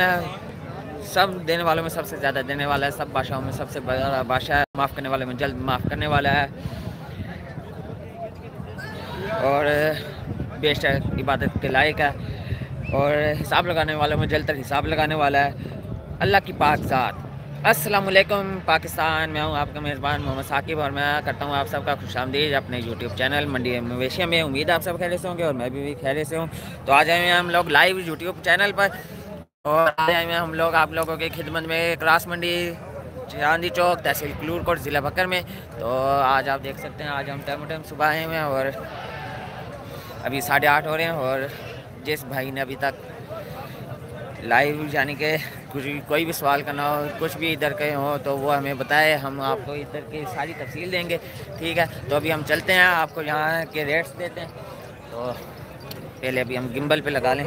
है सब देने वालों में सबसे ज़्यादा देने वाला है, सब भाषाओं में सबसे बड़ा बादशाह है, माफ़ करने वाले में जल्द माफ़ करने वाला है। और बेशक इबादत के लायक है। और, हिसाब लगाने वालों में जल्द तक हिसाब लगाने वाला है। अल्लाह की पाक ज़ात। अस्सलाम वालेकुम पाकिस्तान, मैं हूँ आपका मेज़बान मोहम्मद साकिब और मैं करता हूँ आप सबका खुश आमदीद अपने यूट्यूब चैनल मंडी मवेशिया में। उम्मीद आप सब खैर से होंगे और मैं भी खैर से हूँ। तो आज आए हम लोग लाइव यूट्यूब चैनल पर। और आज हैं हम लोग, आप लोगों की खिदमत में क्रास मंडी चांदी चौक, तहसील क्लूरकोट, ज़िला बकर में। तो आज आप देख सकते हैं, आज हम टाइम टाइम सुबह आए हुए हैं और अभी साढ़े आठ हो रहे हैं और जिस भाई ने अभी तक लाइव यानी कि कुछ कोई भी सवाल करना हो, कुछ भी इधर के हो तो वो हमें बताए। हम आपको इधर की सारी तफसील देंगे, ठीक है? तो अभी हम चलते हैं, आपको यहाँ के रेट्स देते हैं। तो पहले अभी हम गिम्बल पे लगा लें।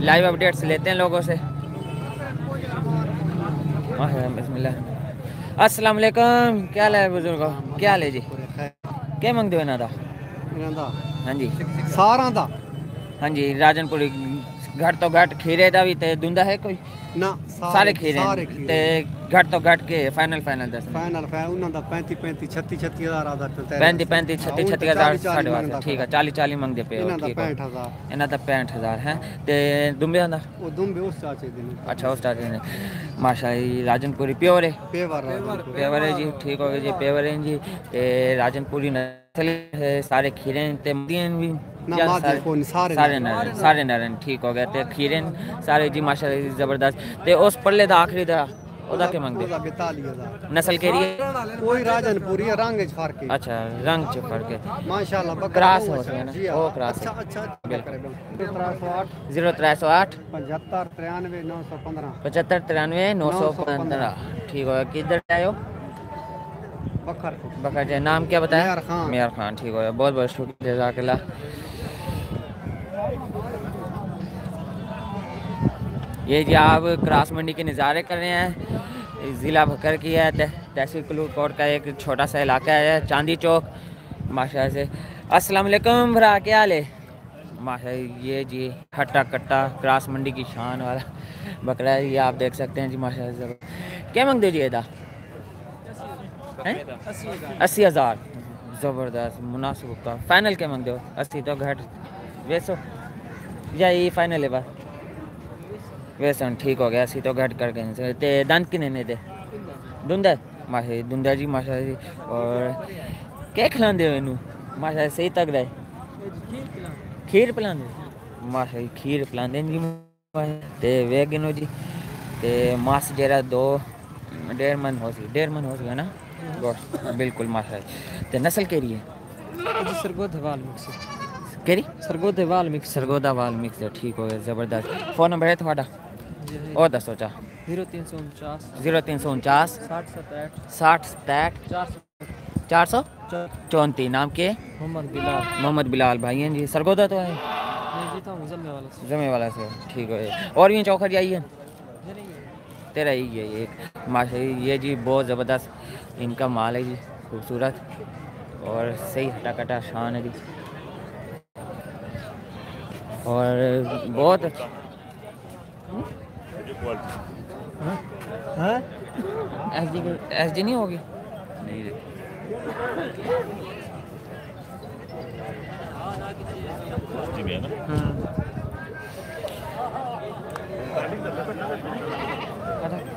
लाइव अपडेट्स लेते हैं लोगों से। अस्सलाम वालेकुम। क्या हाल है बुजुर्गो? क्या है जी? क्या मंगते हो इन्हों का हाँ जी। सारा का हाँ जी राजनपुरी घट तो घट खीरे का भी तो दुंदा है कोई? ना सारे, सारे खीरे घट तो घट के फाइनल फाइनल दस ਫਾਈਨਲ ਫੈ ਉਹਨਾਂ ਦਾ 35 35 36 36 ਹਜ਼ਾਰ ਆਦਾ ਤੇ पैंती पैंती छत्ती छत्ती हज़ार साढ़े बारह ठीक है चाली चाली मंगते पे हो ਇਹਨਾਂ ਦਾ ठीक है 65000 इन्हों का पैंठ हज़ार है ते दुम्बे का ਉਹ ਦੁੰਬੇ ਉਸ ਚਾਚੇ ਦੇ ਨੇ अच्छा उस स्टार्ट ने माशा राजनपुरी प्योर है ਪੇਵਰ पेवर है जी ठीक हो गया जी पेवर है जी ते राजनपुरी नस्ल है सारे खीरे हैं ते मदियन भी ਨਾ क्या ਮਾਦੇ सारे- ਕੋਨ ਸਾਰੇ सारे नर सारे नर हैं, ठीक हो गया ते खीरे न सारे जी माशाल्लाह जबरदस्त ते उस पल्ले दा आखिरी दा ओदा के मंगदे ਉਹਦਾ 42000 नस्ल केरी है ਕੋਈ ਰਾਜਨਪੁਰੀ ਹੈ, ਰੰਗ ਚ ਫਰਕ ਹੈ अच्छा रंग च फर्क है ਮਾਸ਼ਾਅੱਲਾ ਬੱਕਰਾ क्रास ਬਹੁਤ होते हैं ना, जी हाँ, वो क्रास अच्छा अच्छा बिल्कुल। बिल्कुल 308 जीरो त्रै सौ आठ 75 93 915 पचहत्तर तिरानवे नौ सौ पंद्रह ठीक हो गया किधर से आए हो बखर बखर जी नाम क्या बताया मेहर खान। मेहर खान ठीक हो गया बहुत बहुत शुक्रिया जजाकल्ला ये जी, आप क्रास मंडी के नज़ारे कर रहे हैं। ज़िला भकर की है तहसील कलूर कोट का एक छोटा सा इलाका है, चांदी चौक। माशा से। वालेकुम भरा, क्या हाल है? माशा, ये जी, हट्टा कट्टा, क्रास मंडी की शान वाला बकरा ये आप देख सकते हैं जी, माशा से। क्या मंग इधर अस्सी हज़ार। ज़बरदस्त, मुनासिब का फाइनल क्या मंग दो अस्सी तो घट। वैसो या ये फाइनल है बस। वैसे ठीक हो गया अस्सी तो घट कर गए ते दंत किने ने दे दुंदा? माशा दुंदा जी माशा जी। और क्या खिलाते हो इनू माशा सही तक रहे। खीर पिलांदे? माशा जी खीर पिलांदे जी। ते वेगनो जी ते मास जेरा दो डेढ़ मन हो सी डेढ़ मन हो सी है ना? गोश्त बिल्कुल माशा जी। ते नस्ल केरी है? केरी सरगोध वाल मिक्स। सरगोदा वाल मिक्स। ठीक हो गया ज़बरदस्त। फ़ोन नंबर है थोड़ा और दसो चा 0349 ज़ीरो तीन सौ उनचास। 60 67 साठ सतैठ 400 चार सौ। चौंतीस। नाम के? मोहम्मद बिलाल। मोहम्मद बिलाल भाई हैं जी। सरगोदा तो है? से। जमे वाला से। ठीक है। और भी चौखट आई है तेरा ही है एक माशा ये जी बहुत ज़बरदस्त इनका माल है जी। खूबसूरत। और सही हटा कटा शान है जी। और बहुत अच्छा एस डी एस डी नहीं होगी? नहीं है ना?